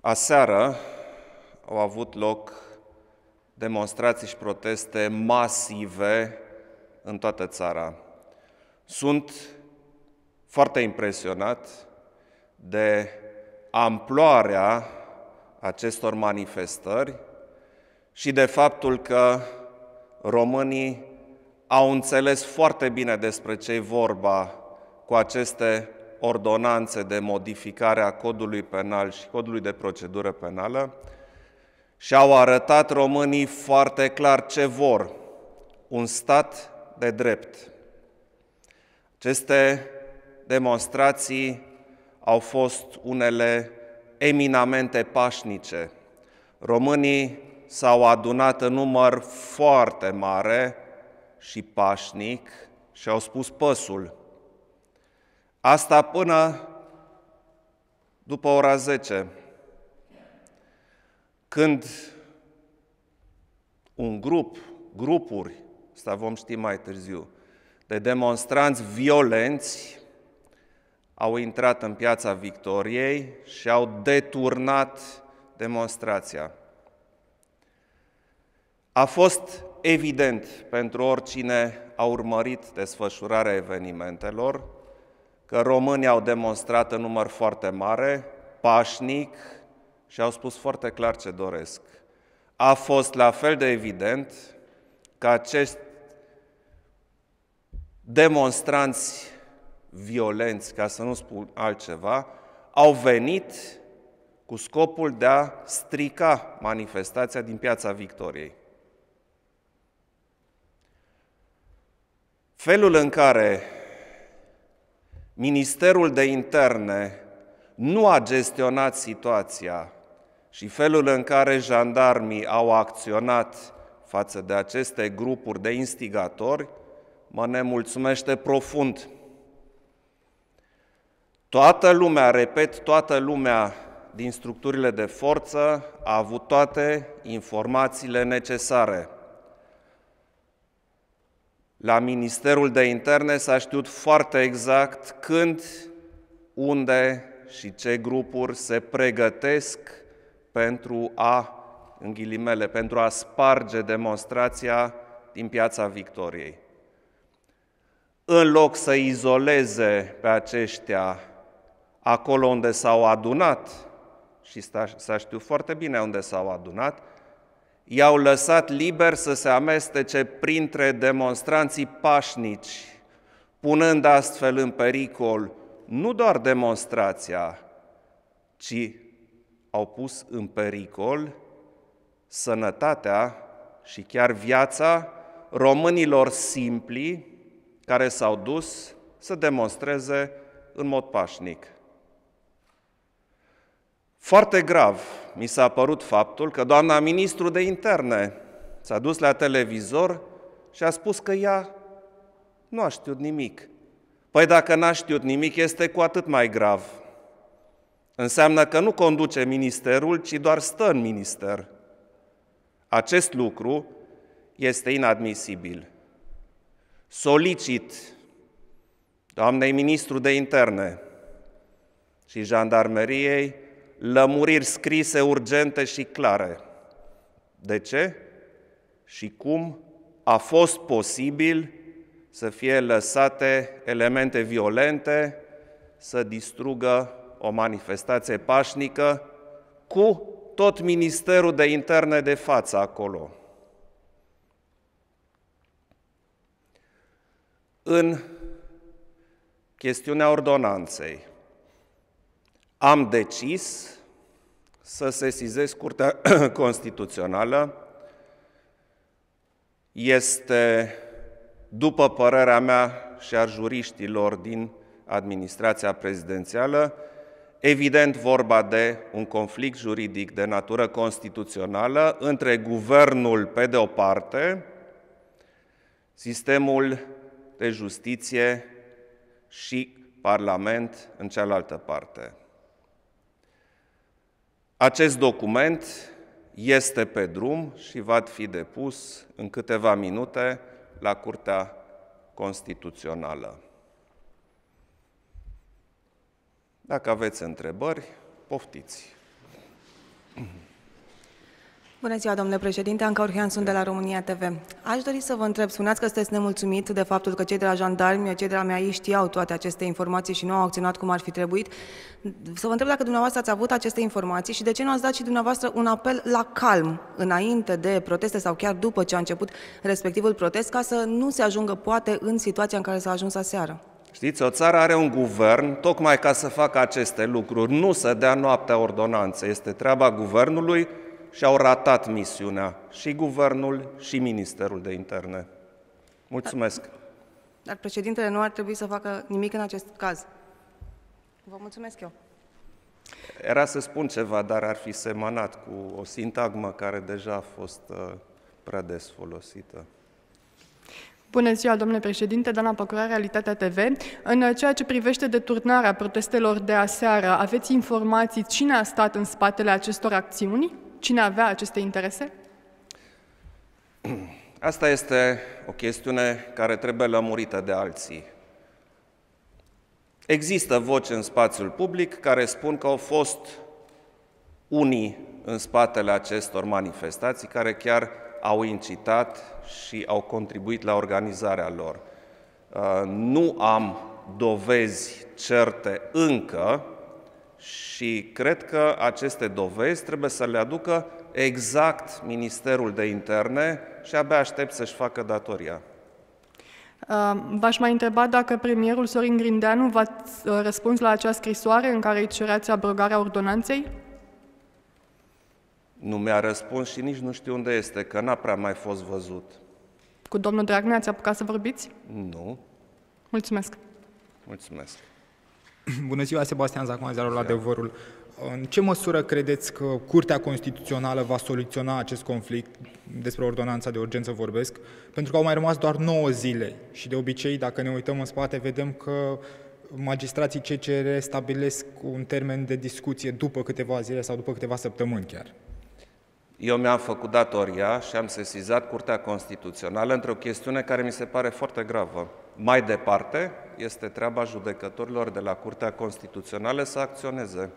Aseară au avut loc demonstrații și proteste masive în toată țara. Sunt foarte impresionat de amploarea acestor manifestări și de faptul că românii au înțeles foarte bine despre ce e vorba cu aceste ordonanțe de modificare a codului penal și codului de procedură penală și au arătat românii foarte clar ce vor, un stat de drept. Aceste demonstrații au fost unele eminamente pașnice. Românii s-au adunat în număr foarte mare și pașnic și au spus păsul. Asta până după ora 10, când un grup, grupuri, asta vom ști mai târziu, de demonstranți violenți au intrat în piața Victoriei și au deturnat demonstrația. A fost evident pentru oricine a urmărit desfășurarea evenimentelor că românii au demonstrat în număr foarte mare, pașnic și au spus foarte clar ce doresc. A fost la fel de evident că acești demonstranți violenți, ca să nu spun altceva, au venit cu scopul de a strica manifestația din Piața Victoriei. Felul în care Ministerul de Interne nu a gestionat situația și felul în care jandarmii au acționat față de aceste grupuri de instigatori mă nemulțumește profund. Toată lumea, repet, toată lumea din structurile de forță a avut toate informațiile necesare. La Ministerul de Interne s-a știut foarte exact când, unde și ce grupuri se pregătesc pentru a, în ghilimele, pentru a sparge demonstrația din Piața Victoriei. În loc să izoleze pe aceștia acolo unde s-au adunat, și s-a știut foarte bine unde s-au adunat, i-au lăsat liber să se amestece printre demonstranții pașnici, punând astfel în pericol nu doar demonstrația, ci au pus în pericol sănătatea și chiar viața românilor simpli care s-au dus să demonstreze în mod pașnic. Foarte grav mi s-a părut faptul că doamna ministru de interne s-a dus la televizor și a spus că ea nu a știut nimic. Păi dacă n-a știut nimic, este cu atât mai grav. Înseamnă că nu conduce ministerul, ci doar stă în minister. Acest lucru este inadmisibil. Solicit doamnei ministru de interne și jandarmeriei lămuriri scrise, urgente și clare. De ce? Și cum a fost posibil să fie lăsate elemente violente să distrugă o manifestație pașnică cu tot Ministerul de Interne de față acolo. În chestiunea ordonanței, am decis să sesizez Curtea Constituțională. Este, după părerea mea și a juriștilor din administrația prezidențială, evident vorba de un conflict juridic de natură constituțională între guvernul pe de o parte, sistemul de justiție și Parlament în cealaltă parte. Acest document este pe drum și va fi depus în câteva minute la Curtea Constituțională. Dacă aveți întrebări, poftiți. Bună ziua, domnule președinte. Anca Urhean sunt de la România TV. Aș dori să vă întreb, spuneați că sunteți nemulțumit de faptul că cei de la jandarmi, cei de la MEAI știau toate aceste informații și nu au acționat cum ar fi trebuit. Să vă întreb dacă dumneavoastră ați avut aceste informații și de ce nu ați dat și dumneavoastră un apel la calm înainte de proteste sau chiar după ce a început respectivul protest ca să nu se ajungă poate în situația în care s-a ajuns aseară. Știți, o țară are un guvern tocmai ca să facă aceste lucruri, nu să dea noaptea ordonanțe. Este treaba guvernului și au ratat misiunea și guvernul și Ministerul de Interne. Mulțumesc. Dar președintele nu ar trebui să facă nimic în acest caz. Vă mulțumesc eu. Era să spun ceva, dar ar fi semănat cu o sintagmă care deja a fost uh, prea des folosită. Bună ziua, domnule președinte, Dana Păcura, Realitatea TV. În ceea ce privește deturnarea protestelor de aseară, aveți informații cine a stat în spatele acestor acțiuni? Cine avea aceste interese? Asta este o chestiune care trebuie lămurită de alții. Există voci în spațiul public care spun că au fost unii în spatele acestor manifestații care chiar au incitat și au contribuit la organizarea lor. Uh, nu am dovezi certe încă și cred că aceste dovezi trebuie să le aducă exact Ministerul de Interne și abia aștept să-și facă datoria. Uh, v-aș mai întreba dacă premierul Sorin Grindeanu v-a uh, răspuns la acea scrisoare în care îi cereați abrogarea ordonanței? Nu mi-a răspuns și nici nu știu unde este, că n-a prea mai fost văzut. Cu domnul Dragnea ați apucat să vorbiți? Nu. Mulțumesc. Mulțumesc. Bună ziua, Sebastian Zacman, la Adevărul. În ce măsură credeți că Curtea Constituțională va soluționa acest conflict, despre ordonanța de urgență vorbesc, pentru că au mai rămas doar 9 zile și de obicei, dacă ne uităm în spate, vedem că magistrații CCR stabilesc un termen de discuție după câteva zile sau după câteva săptămâni chiar. Eu mi-am făcut datoria și am sesizat Curtea Constituțională într-o chestiune care mi se pare foarte gravă. Mai departe, este treaba judecătorilor de la Curtea Constituțională să acționeze.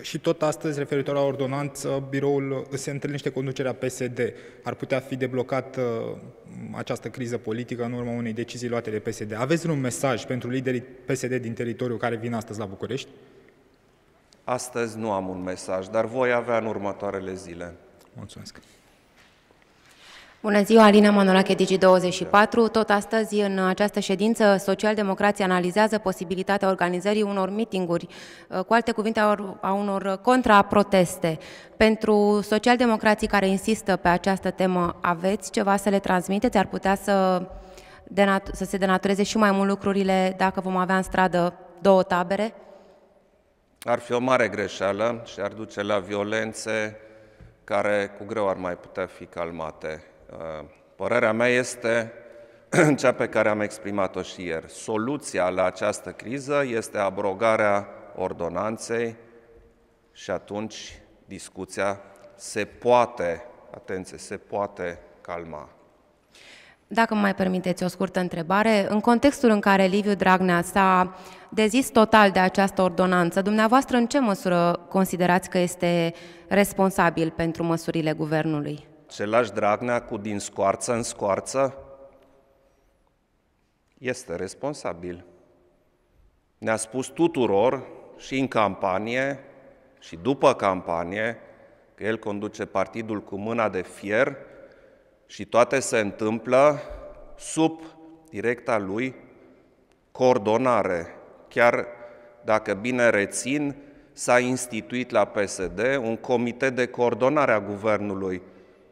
Și tot astăzi, referitor la ordonanță, biroul se întâlnește conducerea PSD. Ar putea fi deblocată uh, această criză politică în urma unei decizii luate de PSD. Aveți un mesaj pentru liderii PSD din teritoriu care vin astăzi la București? Astăzi nu am un mesaj, dar voi avea în următoarele zile. Mulțumesc. Bună ziua, Alina Manolache, Digi24. Tot astăzi, în această ședință, socialdemocrații analizează posibilitatea organizării unor mitinguri, cu alte cuvinte, a unor contraproteste. Pentru socialdemocrații care insistă pe această temă, aveți ceva să le transmiteți? Ar putea să, să se denatureze și mai mult lucrurile dacă vom avea în stradă două tabere? Ar fi o mare greșeală și ar duce la violențe care cu greu ar mai putea fi calmate. Uh, părerea mea este cea pe care am exprimat-o și ieri. Soluția la această criză este abrogarea ordonanței și atunci discuția se poate, atenție, se poate calma. Dacă mai permiteți o scurtă întrebare, în contextul în care Liviu Dragnea s-a dezis total de această ordonanță, dumneavoastră în ce măsură considerați că este responsabil pentru măsurile guvernului? Ce lași Dragnea cu din scoarță în scoarță este responsabil. Ne-a spus tuturor și în campanie și după campanie că el conduce partidul cu mâna de fier și toate se întâmplă sub directa lui coordonare. Chiar dacă bine rețin, s-a instituit la PSD un comitet de coordonare a guvernului.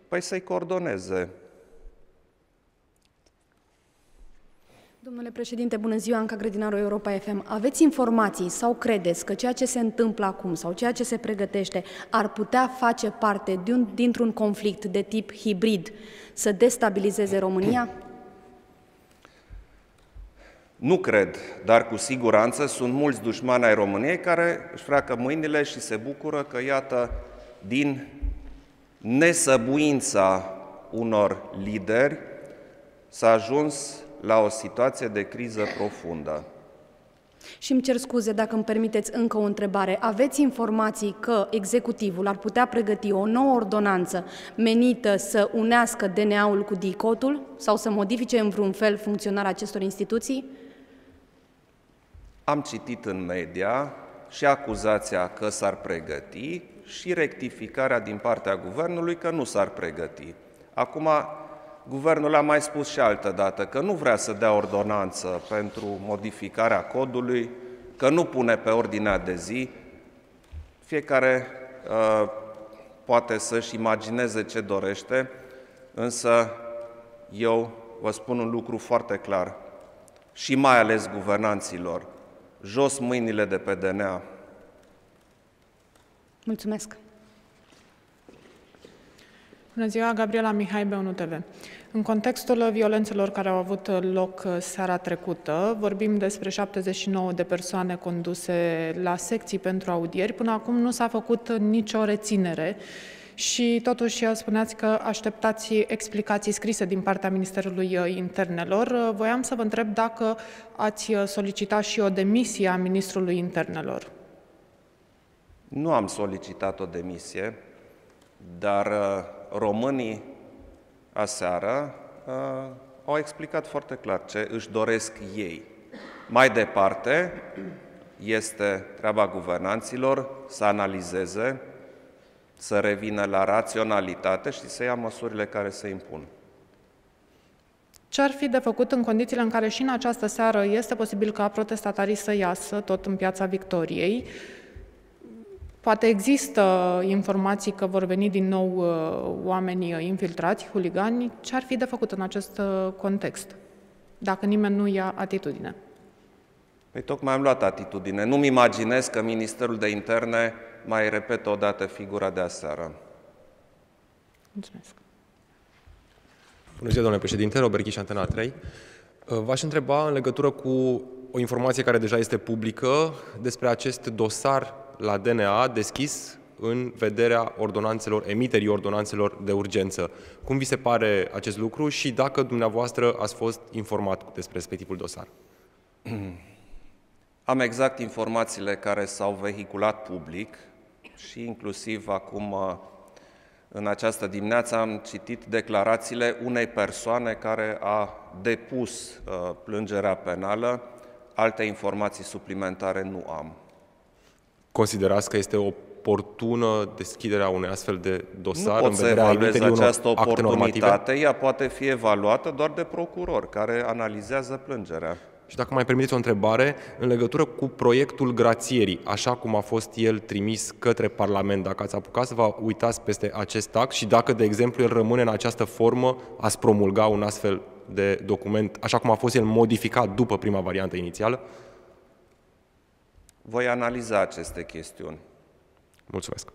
Păi să-i coordoneze. Domnule președinte, bună ziua, Anca Grădinaru, Europa FM. Aveți informații sau credeți că ceea ce se întâmplă acum sau ceea ce se pregătește ar putea face parte dintr-un conflict de tip hibrid să destabilizeze România? Nu cred, dar cu siguranță sunt mulți dușmani ai României care își freacă mâinile și se bucură că, iată, din nesăbuința unor lideri s-a ajuns la o situație de criză profundă. Și îmi cer scuze dacă îmi permiteți încă o întrebare. Aveți informații că executivul ar putea pregăti o nouă ordonanță menită să unească DNA-ul cu DICOT-ul sau să modifice în vreun fel funcționarea acestor instituții? Am citit în media și acuzația că s-ar pregăti și rectificarea din partea guvernului că nu s-ar pregăti. Acum, guvernul a mai spus și altă dată că nu vrea să dea ordonanță pentru modificarea codului, că nu pune pe ordinea de zi. Fiecare uh, poate să-și imagineze ce dorește, însă eu vă spun un lucru foarte clar și mai ales guvernanților jos mâinile de pe DNA. Mulțumesc! Bună ziua, Gabriela Mihai, B1 TV. În contextul violențelor care au avut loc seara trecută, vorbim despre 79 de persoane conduse la secții pentru audieri. Până acum nu s-a făcut nicio reținere și totuși spuneați că așteptați explicații scrise din partea Ministerului uh, Internelor. Uh, voiam să vă întreb dacă ați uh, solicitat și o demisie a Ministrului Internelor. Nu am solicitat o demisie, dar românii aseară au explicat foarte clar ce își doresc ei. Mai departe, este treaba guvernanților să analizeze să revină la raționalitate și să ia măsurile care se impun. Ce ar fi de făcut în condițiile în care și în această seară este posibil ca protestatarii să iasă tot în piața Victoriei? Poate există informații că vor veni din nou uh, oameni infiltrați, huligani. Ce ar fi de făcut în acest uh, context, dacă nimeni nu ia atitudine? Păi tocmai am luat atitudine. Nu-mi imaginez că Ministerul de Interne mai repet o dată figura de aseară. Mulțumesc. Bună ziua, domnule președinte, Robert Ghiș, Antena 3. V-aș întreba în legătură cu o informație care deja este publică despre acest dosar la DNA deschis în vederea ordonanțelor, emiterii ordonanțelor de urgență. Cum vi se pare acest lucru și dacă dumneavoastră ați fost informat despre respectivul dosar? Am exact informațiile care s-au vehiculat public și inclusiv acum în această dimineață am citit declarațiile unei persoane care a depus uh, plângerea penală. Alte informații suplimentare nu am. Considerați că este oportună deschiderea unei astfel de dosar nu pot să evaluez această oportunitate, ea poate fi evaluată doar de procuror care analizează plângerea. Și dacă mai permiteți o întrebare, în legătură cu proiectul grațierii, așa cum a fost el trimis către Parlament, dacă ați apucat să vă uitați peste acest act și dacă, de exemplu, el rămâne în această formă, ați promulga un astfel de document, așa cum a fost el modificat după prima variantă inițială? Voi analiza aceste chestiuni. Mulțumesc.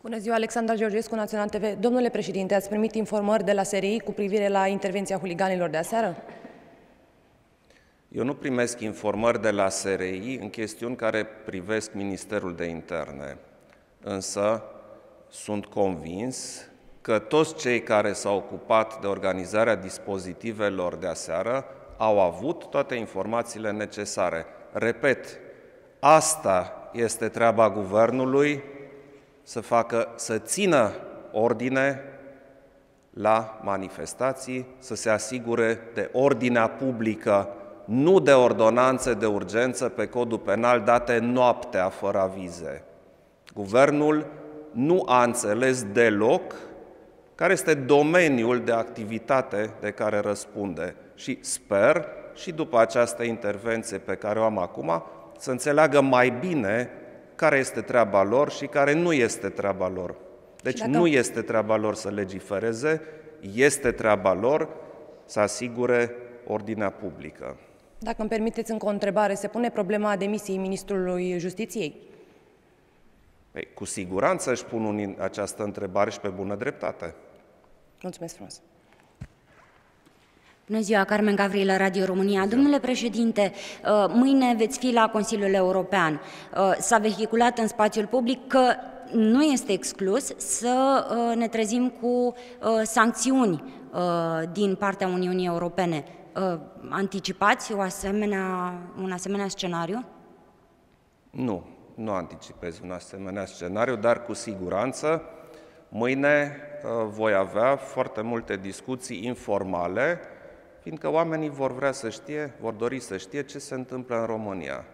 Bună ziua, Alexandra Georgescu, Național TV. Domnule președinte, ați primit informări de la SRI cu privire la intervenția huliganilor de aseară? Eu nu primesc informări de la SRI în chestiuni care privesc Ministerul de Interne, însă sunt convins că toți cei care s-au ocupat de organizarea dispozitivelor de aseară au avut toate informațiile necesare. Repet, asta este treaba guvernului, să facă, să țină ordine la manifestații, să se asigure de ordinea publică nu de ordonanțe de urgență pe codul penal date noaptea fără avize. Guvernul nu a înțeles deloc care este domeniul de activitate de care răspunde și sper și după această intervenție pe care o am acum să înțeleagă mai bine care este treaba lor și care nu este treaba lor. Deci dacă... nu este treaba lor să legifereze, este treaba lor să asigure ordinea publică. Dacă îmi permiteți încă o întrebare, se pune problema demisiei Ministrului Justiției? Păi, cu siguranță își pun unii această întrebare și pe bună dreptate. Mulțumesc frumos. Bună ziua, Carmen Gavrila, Radio România. Domnule președinte, uh, mâine veți fi la Consiliul European. Uh, s-a vehiculat în spațiul public că nu este exclus să uh, ne trezim cu sancțiuni din partea Uniunii Europene. Anticipați o asemenea, un asemenea scenariu? Nu, nu anticipez un asemenea scenariu, dar cu siguranță mâine voi avea foarte multe discuții informale, fiindcă oamenii vor vrea să știe, vor dori să știe ce se întâmplă în România.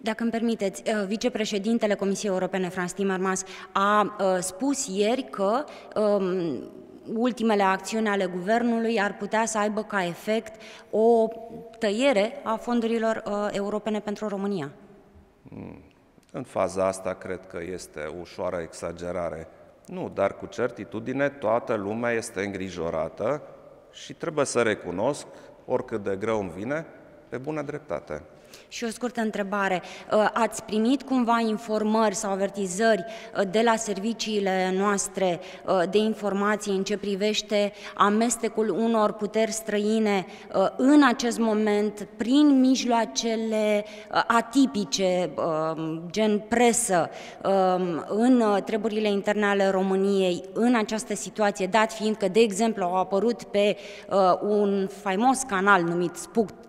Dacă îmi permiteți, uh, vicepreședintele Comisiei Europene, Franz Timmermans, a uh, spus ieri că um, ultimele acțiuni ale guvernului ar putea să aibă ca efect o tăiere a fondurilor uh, europene pentru România. Hmm. În faza asta cred că este ușoară exagerare. Nu, dar cu certitudine toată lumea este îngrijorată și trebuie să recunosc, oricât de greu îmi vine, pe bună dreptate. Și o scurtă întrebare. Uh, ați primit cumva informări sau avertizări uh, de la serviciile noastre uh, de informații în ce privește amestecul unor puteri străine în acest moment prin mijloacele atipice, gen presă, în treburile interne ale României în această situație, dat fiind că, de exemplu, au apărut pe un faimos canal numit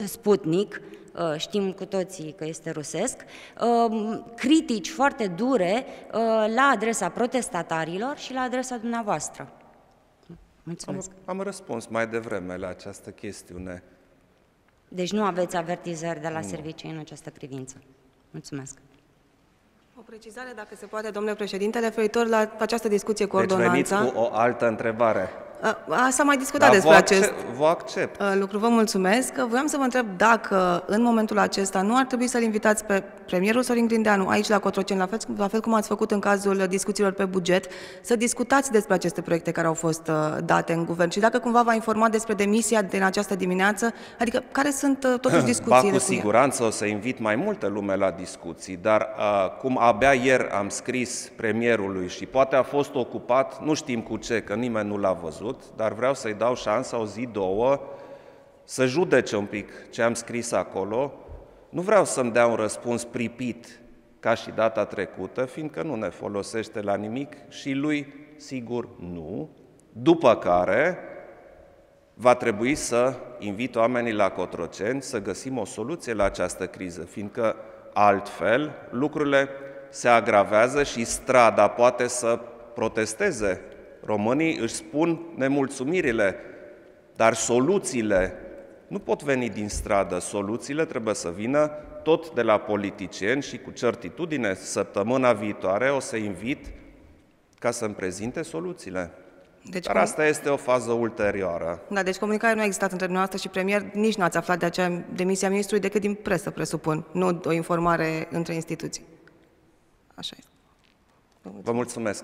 Sputnik, Uh, știm cu toții că este rusesc, uh, critici foarte dure uh, la adresa protestatarilor și la adresa dumneavoastră. Mulțumesc. Am, am răspuns mai devreme la această chestiune. Deci nu aveți avertizări de la servicii în această privință. Mulțumesc. O precizare, dacă se poate, domnule președinte, referitor la această discuție cu deci ordonanța. Deci cu o altă întrebare. S-a mai discutat da, despre acest accept, vă accept. lucru. Vă mulțumesc. Voiam să vă întreb dacă în momentul acesta nu ar trebui să-l invitați pe premierul Sorin Grindeanu aici la Cotroceni, la fel, la fel cum ați făcut în cazul discuțiilor pe buget, să discutați despre aceste proiecte care au fost uh, date în guvern și dacă cumva v-a informat despre demisia din această dimineață, adică care sunt uh, totuși discuțiile ba, cu siguranță o să invit mai multă lume la discuții, dar uh, cum abia ieri am scris premierului și poate a fost ocupat, nu știm cu ce, că nimeni nu l-a văzut, văzut, dar vreau să-i dau șansa o zi, două, să judece un pic ce am scris acolo. Nu vreau să-mi dea un răspuns pripit ca și data trecută, fiindcă nu ne folosește la nimic și lui, sigur, nu. După care va trebui să invit oamenii la Cotroceni să găsim o soluție la această criză, fiindcă altfel lucrurile se agravează și strada poate să protesteze Românii își spun nemulțumirile, dar soluțiile nu pot veni din stradă. Soluțiile trebuie să vină tot de la politicieni și cu certitudine săptămâna viitoare o să invit ca să-mi prezinte soluțiile. Deci, Dar asta este o fază ulterioară. Da, deci comunicarea nu a existat între dumneavoastră și premier, nici n-ați aflat de acea demisia ministrului decât din presă, presupun, nu o informare între instituții. Așa este. Vă mulțumesc.